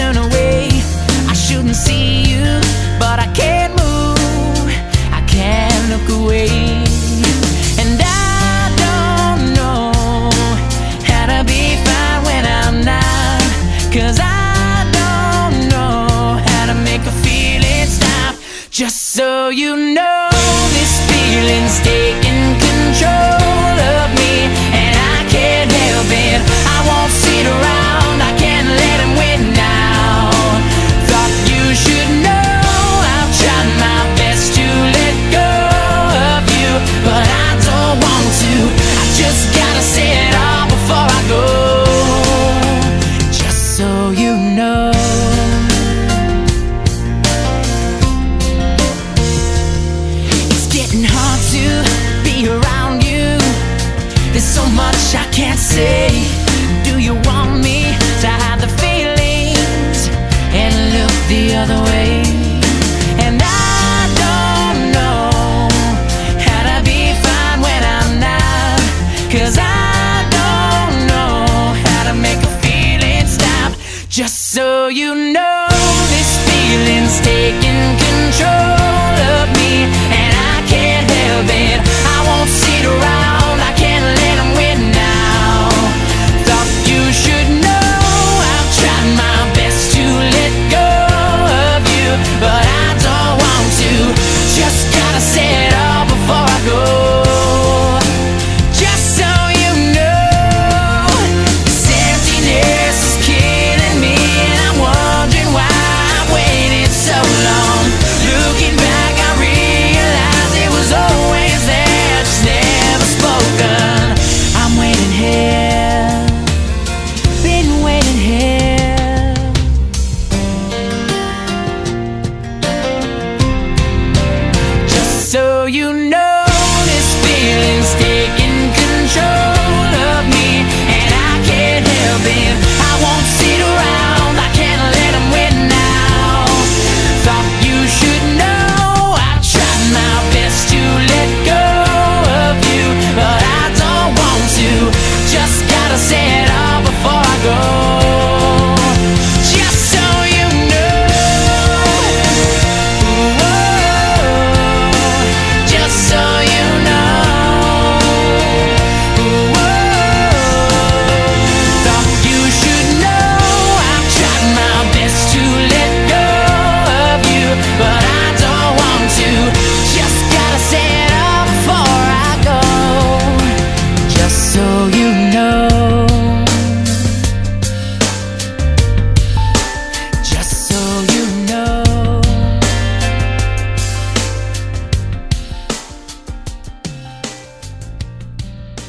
turn away. I shouldn't see you, but I can't move. I can't look away. And I don't know how to be fine when I'm not. Cause I don't know how to make a feeling stop. Just so you know, this feeling's taking so you know. It's getting hard to be around you. There's so much I can't say. Do you want me to hide the feelings and look the other way? own, feelings taking control.